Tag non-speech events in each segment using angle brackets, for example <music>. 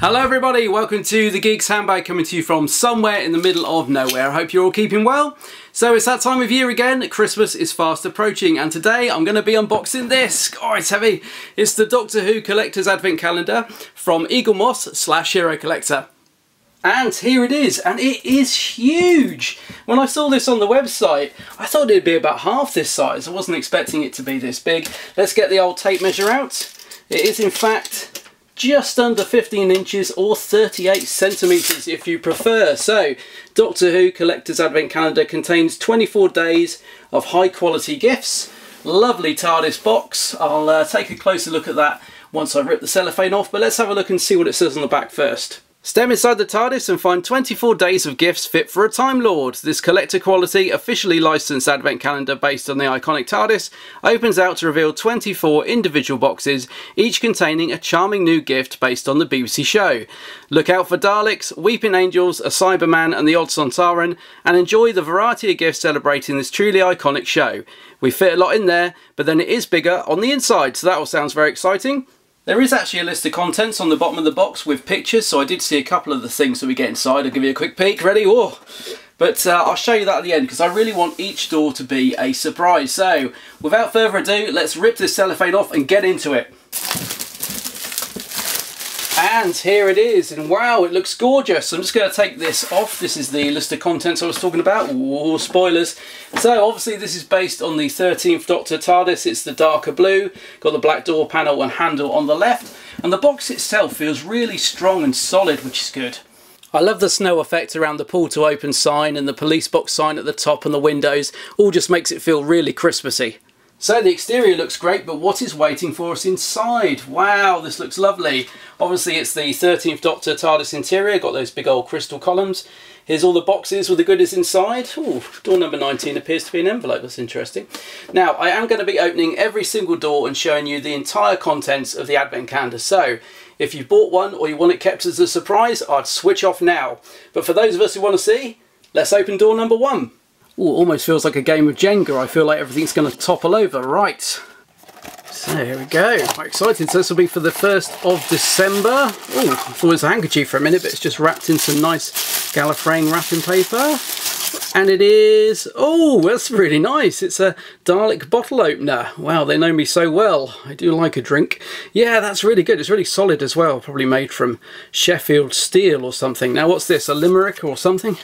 Hello everybody, welcome to the Geeks Handbag coming to you from somewhere in the middle of nowhere. I hope you're all keeping well. So it's that time of year again, Christmas is fast approaching and today I'm going to be unboxing this. Oh, it's heavy. It's the Doctor Who Collector's Advent Calendar from Eaglemoss slash Hero Collector. And here it is, and it is huge! When I saw this on the website, I thought it'd be about half this size. I wasn't expecting it to be this big. Let's get the old tape measure out. It is in fact just under 15 inches or 38 centimetres if you prefer. So, Doctor Who Collector's Advent Calendar contains 24 days of high quality gifts. Lovely TARDIS box. I'll uh, take a closer look at that once I've ripped the cellophane off, but let's have a look and see what it says on the back first. Step inside the TARDIS and find 24 days of gifts fit for a Time Lord. This collector quality, officially licensed advent calendar based on the iconic TARDIS opens out to reveal 24 individual boxes, each containing a charming new gift based on the BBC show. Look out for Daleks, Weeping Angels, a Cyberman and the Odd Sontaran and enjoy the variety of gifts celebrating this truly iconic show. We fit a lot in there, but then it is bigger on the inside, so that all sounds very exciting. There is actually a list of contents on the bottom of the box with pictures, so I did see a couple of the things that we get inside. I'll give you a quick peek. Ready? Oh! But uh, I'll show you that at the end because I really want each door to be a surprise. So, without further ado, let's rip this cellophane off and get into it. And here it is, and wow, it looks gorgeous. I'm just going to take this off. This is the list of contents I was talking about. Ooh, spoilers. So obviously this is based on the 13th Doctor TARDIS. It's the darker blue. Got the black door panel and handle on the left. And the box itself feels really strong and solid, which is good. I love the snow effect around the pull to open sign and the police box sign at the top and the windows. All just makes it feel really Christmassy. So the exterior looks great, but what is waiting for us inside? Wow, this looks lovely. Obviously it's the 13th Doctor TARDIS interior, got those big old crystal columns. Here's all the boxes with the goodies inside. Ooh, door number 19 appears to be an envelope, that's interesting. Now, I am going to be opening every single door and showing you the entire contents of the Advent calendar. So, if you bought one or you want it kept as a surprise, I'd switch off now. But for those of us who want to see, let's open door number one. Ooh, almost feels like a game of Jenga. I feel like everything's going to topple over. Right. So here we go. Quite excited. So this will be for the 1st of December. Oh, I thought it was a handkerchief for a minute, but it's just wrapped in some nice Gallifreyan wrapping paper. And it is, oh, that's really nice. It's a Dalek bottle opener. Wow, they know me so well. I do like a drink. Yeah, that's really good. It's really solid as well. Probably made from Sheffield steel or something. Now, what's this? A limerick or something?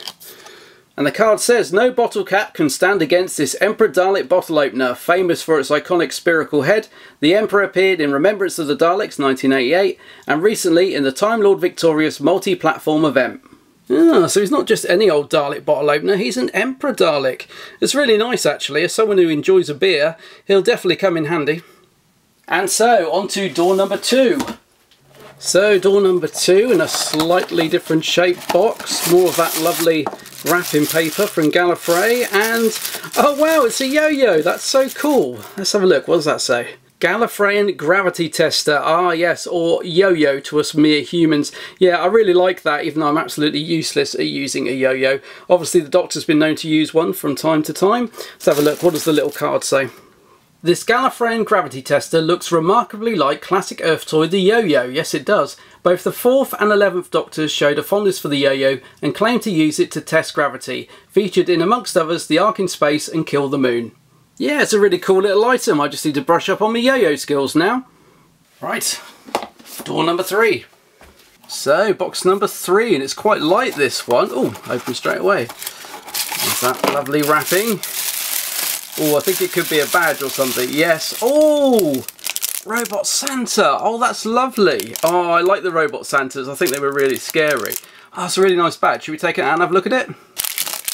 And the card says, no bottle cap can stand against this Emperor Dalek bottle opener. Famous for its iconic spherical head, the Emperor appeared in Remembrance of the Daleks 1988 and recently in the Time Lord Victorious multi-platform event. Ah, so he's not just any old Dalek bottle opener, he's an Emperor Dalek. It's really nice actually, as someone who enjoys a beer, he'll definitely come in handy. And so, on to door number two. So, door number two in a slightly different shaped box, more of that lovely wrapping paper from Gallifrey and oh wow it's a yo-yo. That's so cool. Let's have a look. What does that say? Gallifreyan gravity tester. Ah yes or yo-yo to us mere humans. Yeah I really like that even though I'm absolutely useless at using a yo-yo. Obviously the doctor's been known to use one from time to time. Let's have a look. What does the little card say? This Gallifreyan gravity tester looks remarkably like classic Earth toy the yo-yo, yes it does. Both the 4th and 11th Doctors showed a fondness for the yo-yo and claimed to use it to test gravity, featured in amongst others the Ark in Space and Kill the Moon. Yeah, it's a really cool little item, I just need to brush up on my yo-yo skills now. Right, door number 3. So, box number 3, and it's quite light this one. Oh, open straight away. There's that lovely wrapping. Oh, I think it could be a badge or something. Yes. Oh, Robot Santa. Oh, that's lovely. Oh, I like the Robot Santas. I think they were really scary. Oh, that's a really nice badge. Should we take it out and have a look at it?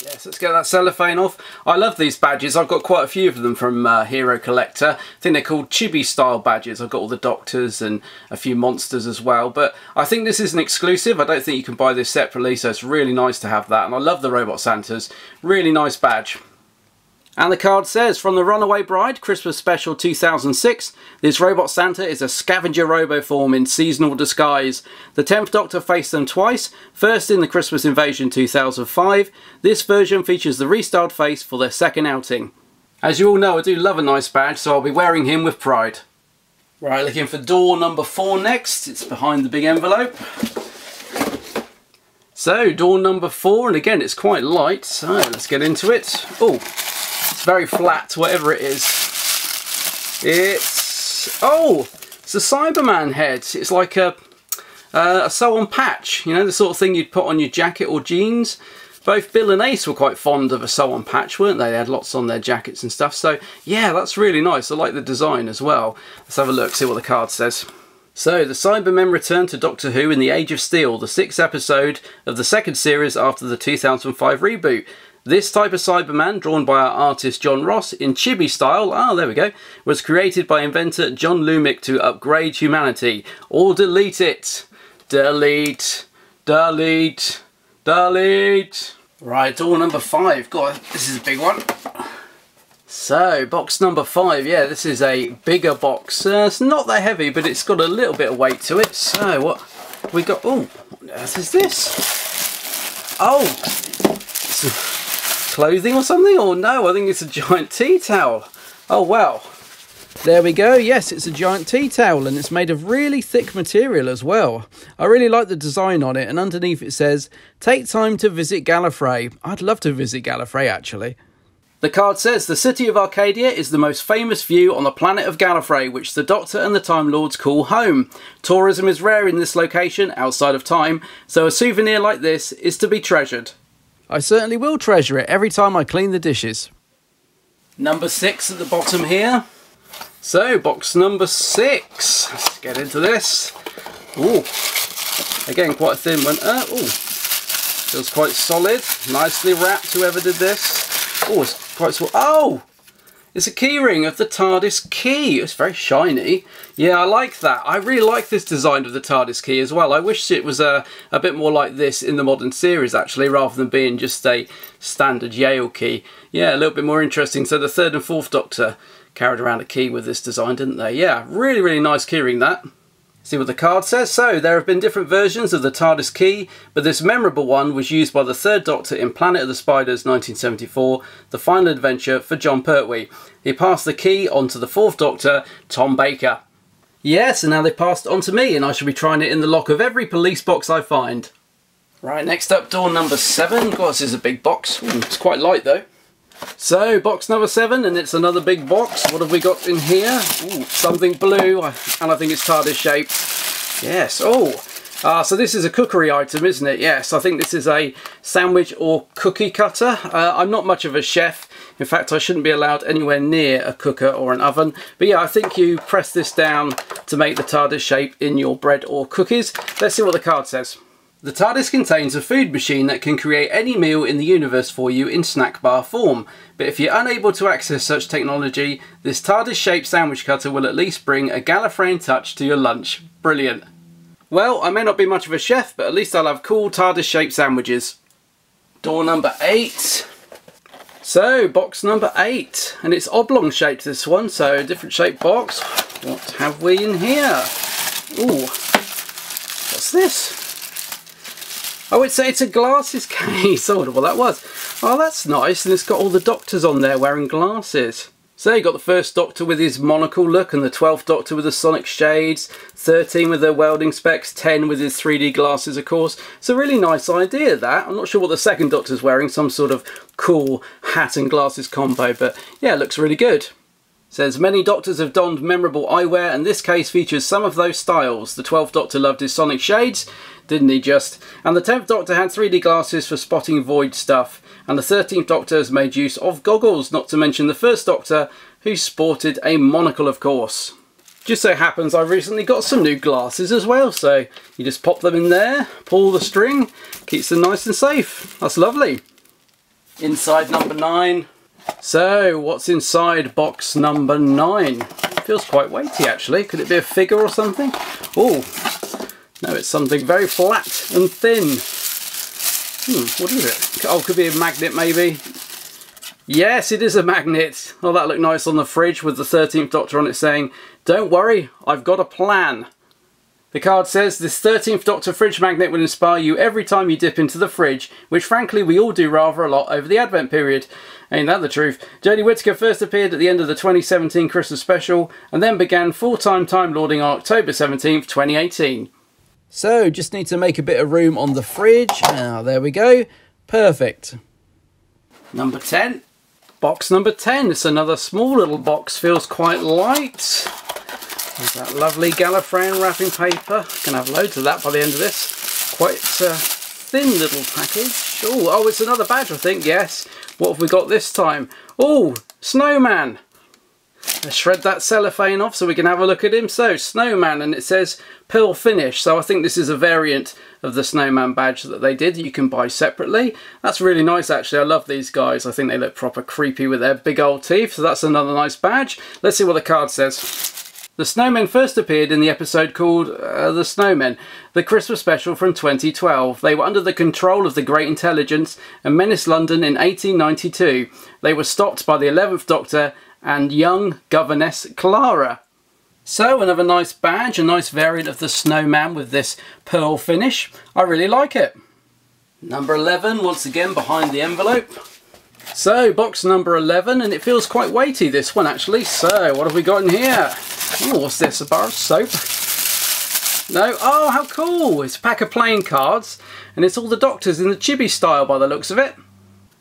Yes, let's get that cellophane off. I love these badges. I've got quite a few of them from uh, Hero Collector. I think they're called chibi style badges. I've got all the Doctors and a few monsters as well. But I think this is an exclusive. I don't think you can buy this separately, so it's really nice to have that. And I love the Robot Santas. Really nice badge. And the card says, from the Runaway Bride Christmas Special 2006, this Robot Santa is a scavenger robo-form in seasonal disguise. The 10th Doctor faced them twice, first in the Christmas Invasion 2005. This version features the restyled face for their second outing. As you all know, I do love a nice badge, so I'll be wearing him with pride. Right, looking for door number four next. It's behind the big envelope. So, door number four, and again, it's quite light, so let's get into it. Oh, very flat, whatever it is. It's, oh, it's a Cyberman head. It's like a, uh, a sew-on patch, you know, the sort of thing you'd put on your jacket or jeans. Both Bill and Ace were quite fond of a sew-on patch, weren't they? They had lots on their jackets and stuff. So, yeah, that's really nice. I like the design as well. Let's have a look, see what the card says. So, the Cybermen return to Doctor Who in the Age of Steel, the sixth episode of the second series after the 2005 reboot. This type of Cyberman, drawn by our artist John Ross in chibi style, ah there we go, was created by inventor John Lumic to upgrade humanity. Or delete it. Delete. Delete. Delete. Right, door number five. God, this is a big one. So, box number five, yeah, this is a bigger box. Uh, it's not that heavy, but it's got a little bit of weight to it. So, what we got? Oh, what on earth is this? Oh, clothing or something? Or no, I think it's a giant tea towel. Oh, wow. There we go. Yes, it's a giant tea towel and it's made of really thick material as well. I really like the design on it and underneath it says, take time to visit Gallifrey. I'd love to visit Gallifrey actually. The card says the city of Arcadia is the most famous view on the planet of Gallifrey, which the Doctor and the Time Lords call home. Tourism is rare in this location, outside of time, so a souvenir like this is to be treasured. I certainly will treasure it every time I clean the dishes. Number six at the bottom here. So, box number six. Let's get into this. Ooh, again, quite a thin one. Uh, ooh, feels quite solid. Nicely wrapped, whoever did this. Oh, it's quite small. Oh! It's a keyring of the TARDIS key. It's very shiny. Yeah, I like that. I really like this design of the TARDIS key as well. I wish it was a, a bit more like this in the modern series, actually, rather than being just a standard Yale key. Yeah, a little bit more interesting. So the third and fourth Doctor carried around a key with this design, didn't they? Yeah, really, really nice keyring, that. See what the card says? So, there have been different versions of the TARDIS key, but this memorable one was used by the third Doctor in Planet of the Spiders 1974, the final adventure for Jon Pertwee. He passed the key on to the fourth Doctor, Tom Baker. Yes, and now they've passed on to me, and I shall be trying it in the lock of every police box I find. Right, next up, door number seven. God, this is a big box. Ooh, it's quite light though. So, box number seven, and it's another big box. What have we got in here? Ooh, something blue, and I think it's TARDIS shaped. Yes, oh, uh, so this is a cookery item, isn't it? Yes, I think this is a sandwich or cookie cutter. Uh, I'm not much of a chef. In fact, I shouldn't be allowed anywhere near a cooker or an oven. But yeah, I think you press this down to make the TARDIS shape in your bread or cookies. Let's see what the card says. The TARDIS contains a food machine that can create any meal in the universe for you in snack bar form, but if you're unable to access such technology, this TARDIS-shaped sandwich cutter will at least bring a Gallifreyan touch to your lunch. Brilliant. Well, I may not be much of a chef, but at least I'll have cool TARDIS-shaped sandwiches. Door number 8. So, box number 8, and it's oblong shaped this one, so different shaped box. What have we in here? Ooh, what's this? Oh, it's, it's a glasses <laughs> case. I wonder what that was. Oh, that's nice. And it's got all the doctors on there wearing glasses. So you got the first Doctor with his monocle look and the 12th Doctor with the sonic shades, 13 with their welding specs, 10 with his 3D glasses of course. It's a really nice idea that. I'm not sure what the second Doctor's wearing, some sort of cool hat and glasses combo, but yeah, it looks really good. Says many doctors have donned memorable eyewear and this case features some of those styles. The 12th Doctor loved his sonic shades, didn't he just? And the 10th Doctor had 3D glasses for spotting void stuff. And the 13th Doctor has made use of goggles, not to mention the 1st Doctor, who sported a monocle of course. Just so happens I recently got some new glasses as well, so you just pop them in there, pull the string, keeps them nice and safe. That's lovely. Inside number 9, so, what's inside box number nine? Feels quite weighty actually. Could it be a figure or something? Oh, no, it's something very flat and thin. Hmm, what is it? Oh, could be a magnet maybe. Yes, it is a magnet. Oh, that looked nice on the fridge with the 13th Doctor on it saying, Don't worry, I've got a plan. The card says, this 13th Doctor fridge magnet will inspire you every time you dip into the fridge, which frankly we all do rather a lot over the Advent period. Ain't that the truth? Jodie Whittaker first appeared at the end of the 2017 Christmas special and then began full-time Time Lording on October 17th, 2018. So just need to make a bit of room on the fridge. Now there we go. Perfect. Number 10. Box number 10. It's another small little box. Feels quite light. There's that lovely Gallifreyan wrapping paper. Gonna have loads of that by the end of this. Quite a thin little package. Ooh, oh, it's another badge, I think. Yes. What have we got this time? Oh, Snowman. Let's shred that cellophane off so we can have a look at him. So, Snowman, and it says Pearl Finish. So I think this is a variant of the Snowman badge that they did. You can buy separately. That's really nice, actually. I love these guys. I think they look proper creepy with their big old teeth. So that's another nice badge. Let's see what the card says. The Snowmen first appeared in the episode called uh, The Snowmen, the Christmas special from 2012. They were under the control of the Great Intelligence and menaced London in 1892. They were stopped by the 11th Doctor and young governess Clara. So another nice badge, a nice variant of the snowman with this pearl finish. I really like it. Number 11, once again behind the envelope. So, box number 11, and it feels quite weighty, this one actually. So, what have we got in here? Oh, what's this, a bar of soap? No? Oh, how cool! It's a pack of playing cards, and it's all the doctors in the chibi style by the looks of it.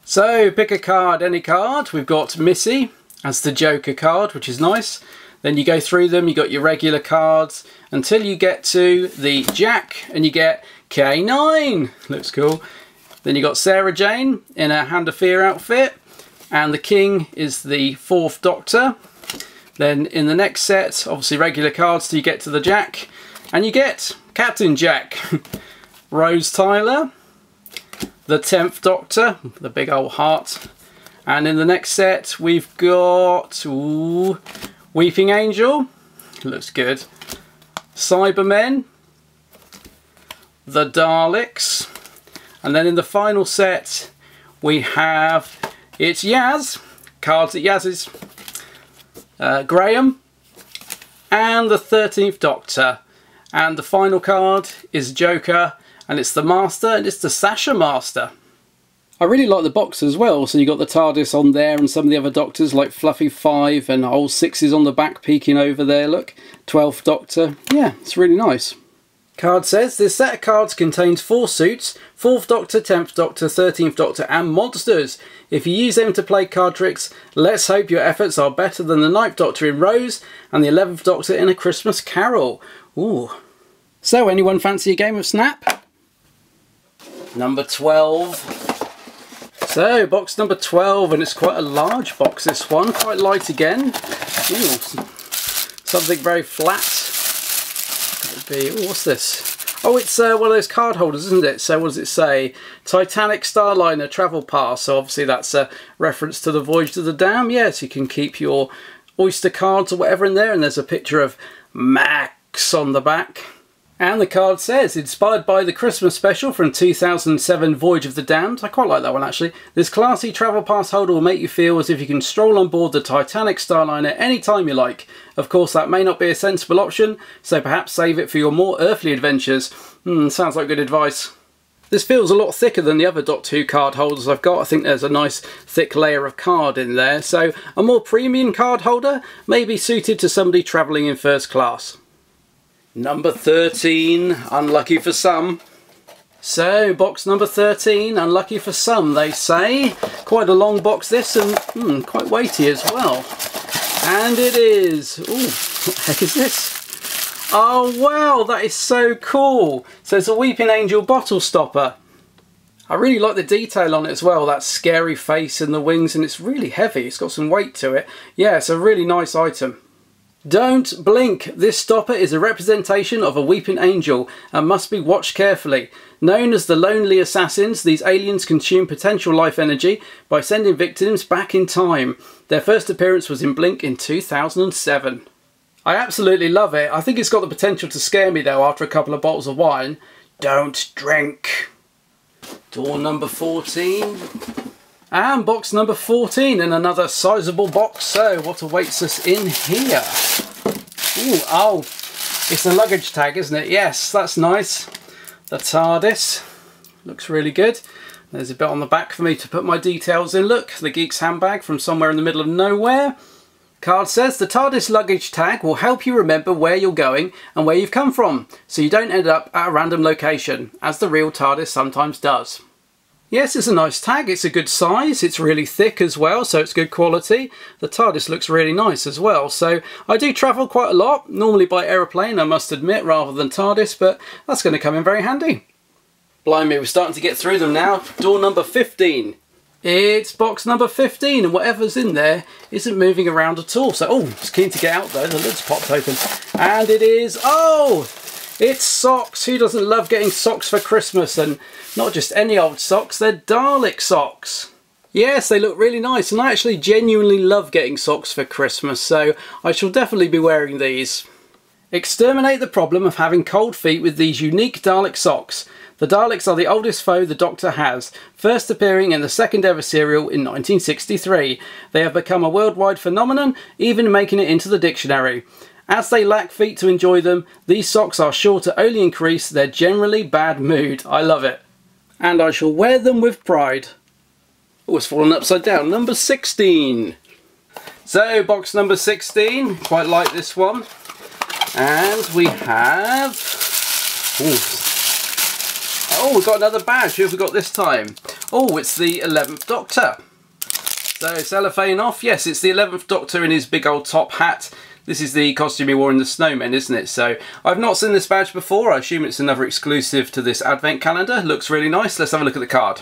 So, pick a card, any card. We've got Missy, as the Joker card, which is nice. Then you go through them, you got your regular cards until you get to the Jack and you get K9. Looks cool. Then you got Sarah Jane in a Hand of Fear outfit and the King is the fourth Doctor. Then in the next set, obviously regular cards till you get to the Jack and you get Captain Jack, <laughs> Rose Tyler, the 10th Doctor, the big old heart, and in the next set, we've got ooh, Weeping Angel. Looks good. Cybermen. The Daleks. And then in the final set, we have, it's Yaz. Cards at Yaz's. Uh, Graham. And the 13th Doctor. And the final card is Joker. And it's the Master, and it's the Sacha Master. I really like the box as well. So you got the TARDIS on there and some of the other Doctors like Fluffy 5 and old Sixes on the back peeking over there. Look, 12th Doctor. Yeah, it's really nice. Card says, this set of cards contains four suits, 4th Doctor, 10th Doctor, 13th Doctor and monsters. If you use them to play card tricks, let's hope your efforts are better than the 9th Doctor in Rose and the 11th Doctor in A Christmas Carol. Ooh. So, anyone fancy a game of Snap? Number 12. So, box number 12, and it's quite a large box, this one. Quite light again. Ooh, something very flat. What's this? Oh, it's uh, one of those card holders, isn't it? So what does it say? Titanic Starliner Travel Pass. So obviously that's a reference to the Voyage to the Damned. Yes, you can keep your Oyster cards or whatever in there. And there's a picture of Max on the back. And the card says, inspired by the Christmas special from 2007 Voyage of the Damned. I quite like that one actually. This classy travel pass holder will make you feel as if you can stroll on board the Titanic Starliner anytime you like. Of course that may not be a sensible option, so perhaps save it for your more earthly adventures. Hmm, sounds like good advice. This feels a lot thicker than the other Doctor Who card holders I've got. I think there's a nice thick layer of card in there. So a more premium card holder may be suited to somebody travelling in first class. Number 13, unlucky for some. So, box number 13, unlucky for some, they say. Quite a long box this, and hmm, quite weighty as well. And it is. Ooh, <laughs> what the heck is this? Oh wow, that is so cool. So it's a Weeping Angel bottle stopper. I really like the detail on it as well, that scary face and the wings, and it's really heavy. It's got some weight to it. Yeah, it's a really nice item. Don't blink! This stopper is a representation of a weeping angel and must be watched carefully. Known as the Lonely Assassins, these aliens consume potential life energy by sending victims back in time. Their first appearance was in Blink in 2007. I absolutely love it. I think it's got the potential to scare me though after a couple of bottles of wine. Don't drink. Door number 14. And box number 14 in another sizable box. So what awaits us in here? Ooh, oh, it's a luggage tag, isn't it? Yes, that's nice. The TARDIS. Looks really good. There's a bit on the back for me to put my details in. Look, the Geek's handbag from somewhere in the middle of nowhere. Card says the TARDIS luggage tag will help you remember where you're going and where you've come from, so you don't end up at a random location, as the real TARDIS sometimes does. Yes, it's a nice tag, it's a good size, it's really thick as well, so it's good quality. The TARDIS looks really nice as well, so I do travel quite a lot, normally by aeroplane I must admit, rather than TARDIS, but that's going to come in very handy. Blimey, we're starting to get through them now. Door number 15. It's box number 15 and whatever's in there isn't moving around at all. So, oh, it's keen to get out though. The lid's popped open. And it is, oh, it's socks. Who doesn't love getting socks for Christmas? And not just any old socks, they're Dalek socks. Yes, they look really nice and I actually genuinely love getting socks for Christmas, so I shall definitely be wearing these. Exterminate the problem of having cold feet with these unique Dalek socks. The Daleks are the oldest foe the Doctor has, first appearing in the second ever serial in 1963. They have become a worldwide phenomenon, even making it into the dictionary. As they lack feet to enjoy them, these socks are sure to only increase their generally bad mood. I love it. And I shall wear them with pride. Oh, it's fallen upside down. Number 16. So, box number 16. Quite like this one. And we have... Ooh. Oh, we've got another badge. Who have we got this time? Oh, it's the 11th Doctor. So, cellophane off. Yes, it's the 11th Doctor in his big old top hat. This is the costume he wore in the Snowmen, isn't it? So I've not seen this badge before. I assume it's another exclusive to this advent calendar. Looks really nice. Let's have a look at the card.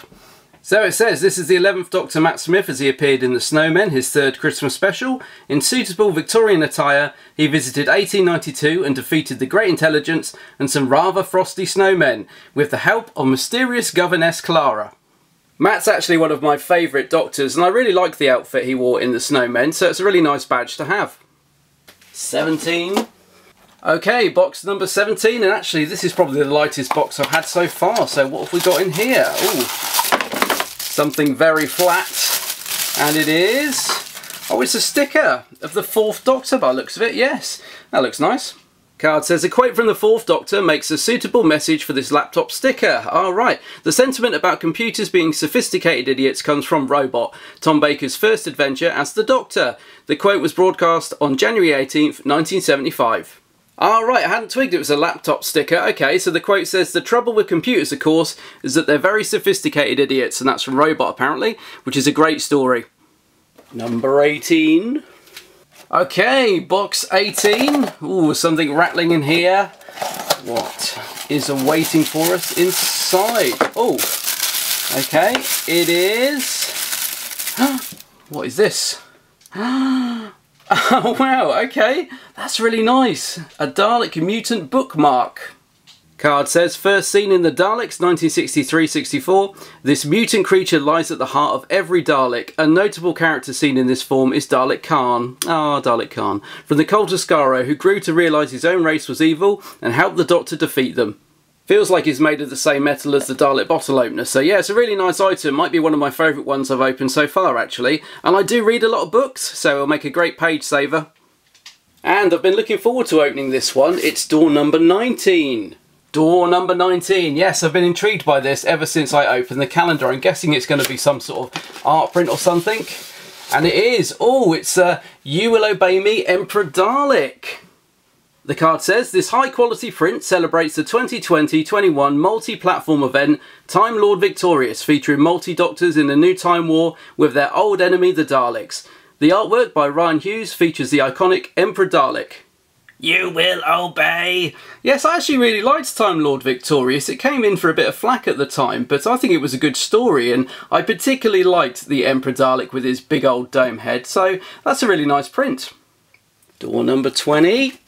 So it says, this is the 11th Doctor Matt Smith as he appeared in The Snowmen, his third Christmas special. In suitable Victorian attire, he visited 1892 and defeated the Great Intelligence and some rather frosty snowmen, with the help of mysterious governess Clara. Matt's actually one of my favourite Doctors, and I really like the outfit he wore in The Snowmen, so it's a really nice badge to have. 17. Okay, box number 17, and actually this is probably the lightest box I've had so far, so what have we got in here? Ooh, something very flat, and it is... Oh, it's a sticker of the Fourth Doctor by looks of it, yes. That looks nice. Card says, a quote from the Fourth Doctor makes a suitable message for this laptop sticker. Alright, the sentiment about computers being sophisticated idiots comes from Robot, Tom Baker's first adventure as the Doctor. The quote was broadcast on January 18th, 1975. Alright, I hadn't twigged it was a laptop sticker. Okay, so the quote says, the trouble with computers, of course, is that they're very sophisticated idiots, and that's from Robot apparently, which is a great story. Number 18. Okay, box 18. Ooh, something rattling in here. What is awaiting for us inside? Oh, okay, it is... <gasps> what is this? <gasps> oh, wow, okay. That's really nice. A Dalek mutant bookmark. Card says, first seen in the Daleks 1963-64, this mutant creature lies at the heart of every Dalek. A notable character seen in this form is Dalek Caan. Ah, oh, Dalek Caan. From the cult of Skaro, who grew to realise his own race was evil and helped the Doctor defeat them. Feels like he's made of the same metal as the Dalek bottle opener, so yeah, it's a really nice item. Might be one of my favourite ones I've opened so far, actually. And I do read a lot of books, so it'll make a great page saver. And I've been looking forward to opening this one. It's door number 19. Door number 19. Yes, I've been intrigued by this ever since I opened the calendar. I'm guessing it's going to be some sort of art print or something. And it is. Oh, it's uh, You Will Obey Me Emperor Dalek. The card says, this high quality print celebrates the 2020-21 multi-platform event Time Lord Victorious featuring multi-doctors in the new Time War with their old enemy the Daleks. The artwork by Ryan Hughes features the iconic Emperor Dalek. You will obey. Yes, I actually really liked Time Lord Victorious. It came in for a bit of flack at the time, but I think it was a good story, and I particularly liked the Emperor Dalek with his big old dome head, so that's a really nice print. Door number 20.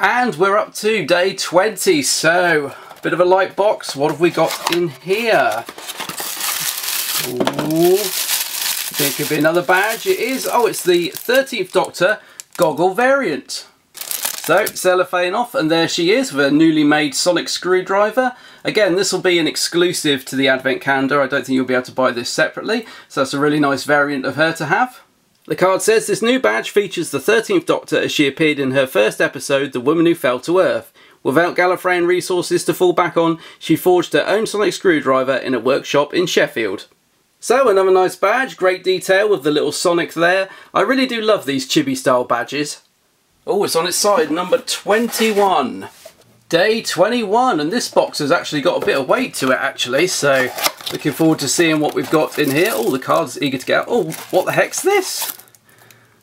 And we're up to day 20, so a bit of a light box. What have we got in here? Ooh, think could be another badge. It is, oh, it's the 13th Doctor goggle variant. So, cellophane off, and there she is with a newly made sonic screwdriver. Again, this will be an exclusive to the Advent calendar. I don't think you'll be able to buy this separately, so that's a really nice variant of her to have. The card says this new badge features the 13th Doctor as she appeared in her first episode, The Woman Who Fell to Earth. Without Gallifreyan resources to fall back on, she forged her own sonic screwdriver in a workshop in Sheffield. So another nice badge, great detail with the little Sonic there. I really do love these chibi style badges. Oh, it's on its side, number 21. Day 21, and this box has actually got a bit of weight to it actually, so looking forward to seeing what we've got in here. Oh, the card's eager to get out. Oh, what the heck's this?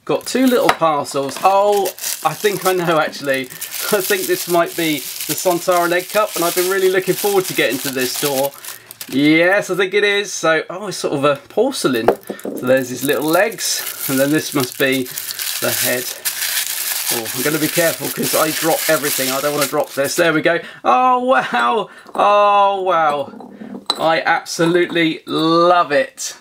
Got two little parcels. Oh, I think I know actually. <laughs> I think this might be the Sontaran Egg Cup, and I've been really looking forward to getting to this door. Yes, I think it is. So, oh, it's sort of a porcelain. So there's his little legs, and then this must be the head. Oh, I'm going to be careful because I drop everything. I don't want to drop this. There we go. Oh, wow. Oh, wow. I absolutely love it.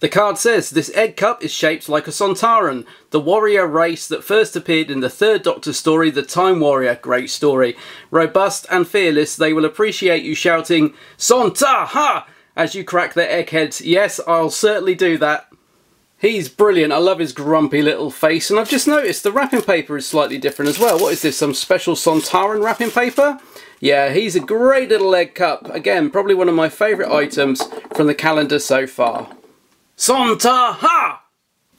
The card says, this egg cup is shaped like a Sontaran, the warrior race that first appeared in the third Doctor story, The Time Warrior. Great story. Robust and fearless, they will appreciate you shouting, Sonta as you crack their eggheads. Yes, I'll certainly do that. He's brilliant. I love his grumpy little face. And I've just noticed the wrapping paper is slightly different as well. What is this, some special Sontaran wrapping paper? Yeah, he's a great little egg cup. Again, probably one of my favourite items from the calendar so far. Sonta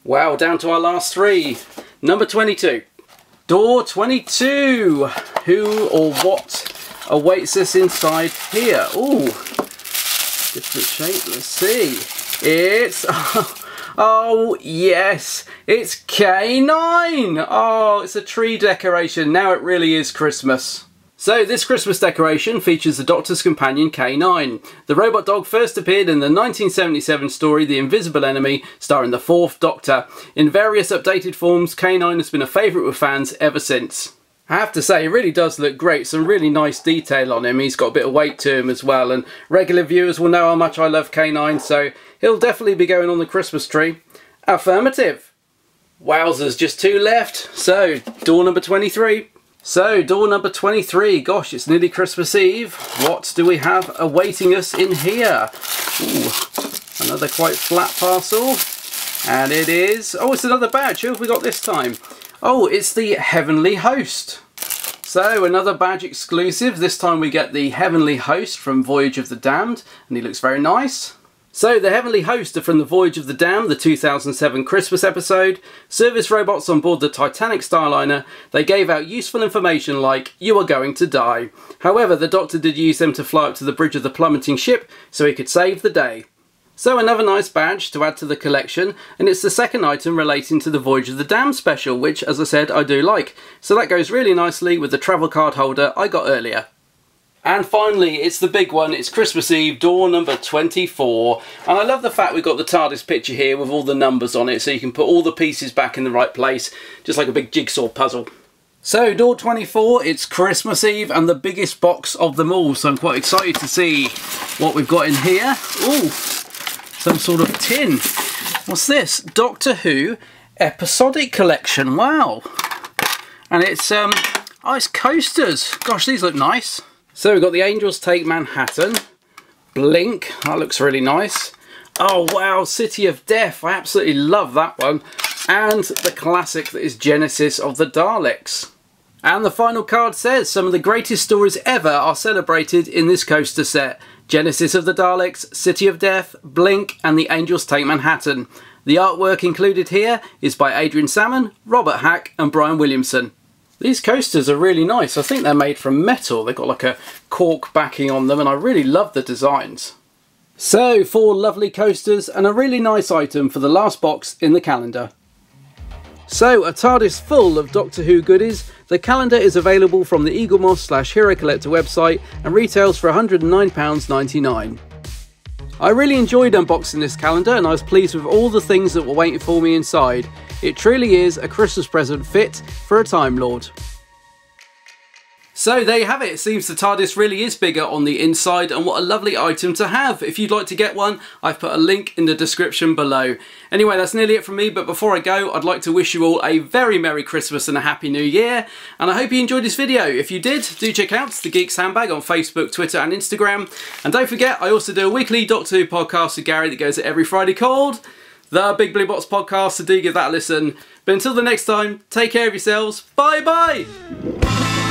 Wow, down to our last three. Number 22. Door 22. Who or what awaits us inside here? Ooh, different shape. Let's see. It's... <laughs> Oh, Oh, yes, it's K9. Oh, it's a tree decoration. Now it really is Christmas. So this Christmas decoration features the Doctor's companion K9. The robot dog first appeared in the 1977 story The Invisible Enemy, starring the fourth Doctor. In various updated forms, K9 has been a favourite with fans ever since. I have to say, he really does look great. Some really nice detail on him. He's got a bit of weight to him as well. And regular viewers will know how much I love K9, so he'll definitely be going on the Christmas tree. Affirmative. Wowzers, just two left. So, door number 23. So, door number 23. Gosh, it's nearly Christmas Eve. What do we have awaiting us in here? Ooh, another quite flat parcel. And it is... Oh, it's another badge. Who have we got this time? Oh, it's the Heavenly Host. So another badge exclusive. This time we get the Heavenly Host from Voyage of the Damned and he looks very nice. So the Heavenly Host are from the Voyage of the Damned, the 2007 Christmas episode. Service robots on board the Titanic Starliner, they gave out useful information like, you are going to die. However, the Doctor did use them to fly up to the bridge of the plummeting ship so he could save the day. So another nice badge to add to the collection, and it's the second item relating to the Voyage of the Damned special, which, as I said, I do like. So that goes really nicely with the travel card holder I got earlier. And finally, it's the big one, it's Christmas Eve, door number 24. And I love the fact we've got the TARDIS picture here with all the numbers on it, so you can put all the pieces back in the right place, just like a big jigsaw puzzle. So, door 24, it's Christmas Eve and the biggest box of them all, so I'm quite excited to see what we've got in here. Ooh, some sort of tin. What's this? Doctor Who Episodic Collection. Wow. And it's, um, ice coasters. Gosh, these look nice. So we've got the Angels Take Manhattan. Blink. That looks really nice. Oh, wow. City of Death. I absolutely love that one. And the classic that is Genesis of the Daleks. And the final card says some of the greatest stories ever are celebrated in this coaster set. Genesis of the Daleks, City of Death, Blink and The Angels Take Manhattan. The artwork included here is by Adrian Salmon, Robert Hack and Brian Williamson. These coasters are really nice. I think they're made from metal. They've got like a cork backing on them and I really love the designs. So, four lovely coasters and a really nice item for the last box in the calendar. So, a TARDIS full of Doctor Who goodies. The calendar is available from the Eaglemoss slash Hero Collector website and retails for £109.99. I really enjoyed unboxing this calendar and I was pleased with all the things that were waiting for me inside. It truly is a Christmas present fit for a Time Lord. So there you have it. It seems the TARDIS really is bigger on the inside and what a lovely item to have. If you'd like to get one, I've put a link in the description below. Anyway, that's nearly it from me, but before I go, I'd like to wish you all a very Merry Christmas and a Happy New Year. And I hope you enjoyed this video. If you did, do check out The Geeks Handbag on Facebook, Twitter and Instagram. And don't forget, I also do a weekly Doctor Who podcast with Gary that goes every Friday called The Big Blue Box Podcast, so do give that a listen. But until the next time, take care of yourselves. Bye bye!